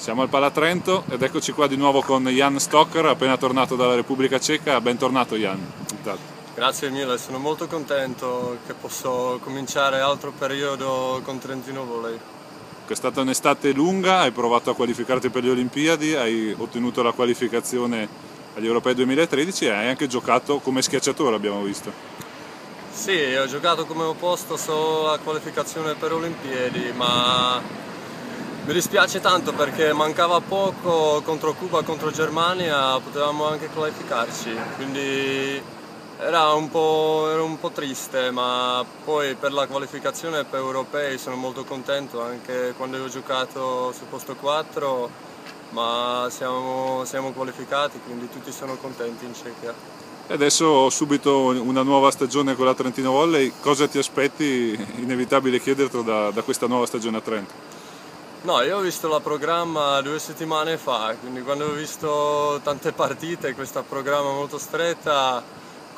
Siamo al Palatrento ed eccoci qua di nuovo con Jan Stocker, appena tornato dalla Repubblica Ceca. Bentornato Jan. Grazie mille, sono molto contento che posso cominciare altro periodo con Trentino Volley. È stata un'estate lunga, hai provato a qualificarti per le Olimpiadi, hai ottenuto la qualificazione agli Europei 2013 e hai anche giocato come schiacciatore abbiamo visto. Sì, ho giocato come opposto solo alla qualificazione per Olimpiadi, ma mi dispiace tanto perché mancava poco contro Cuba, contro Germania, potevamo anche qualificarci, quindi era un, era un po', triste, ma poi per la qualificazione per europei sono molto contento, anche quando ho giocato sul posto 4, ma siamo, siamo qualificati, quindi tutti sono contenti in Cechia. E adesso subito una nuova stagione con la Trentino Volley, cosa ti aspetti? Inevitabile chiedertelo da, da questa nuova stagione a Trento. No, io ho visto la programma due settimane fa, quindi quando ho visto tante partite, questa programma molto stretta,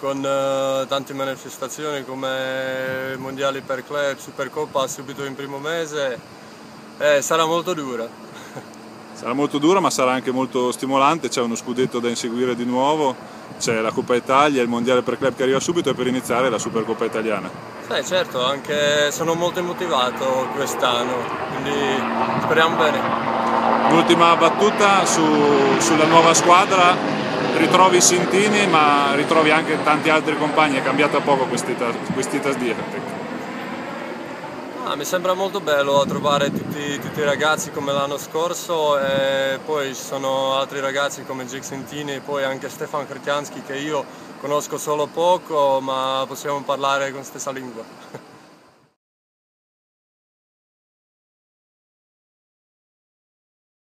con uh, tante manifestazioni come mondiali per club, Supercoppa subito in primo mese, eh, sarà molto dura. Sarà molto dura ma sarà anche molto stimolante, c'è uno scudetto da inseguire di nuovo, c'è la Coppa Italia, il mondiale per club che arriva subito e per iniziare la Supercoppa italiana. Eh certo, anche sono molto motivato quest'anno, quindi speriamo bene. L'ultima battuta su, sulla nuova squadra, ritrovi Sintini ma ritrovi anche tanti altri compagni, è cambiata poco quest'Itas di ah, Mi sembra molto bello trovare tutti, tutti, i ragazzi come l'anno scorso e poi ci sono altri ragazzi come Jake Sintini e poi anche Stefan Kretianski che io conosco solo poco ma possiamo parlare con stessa lingua.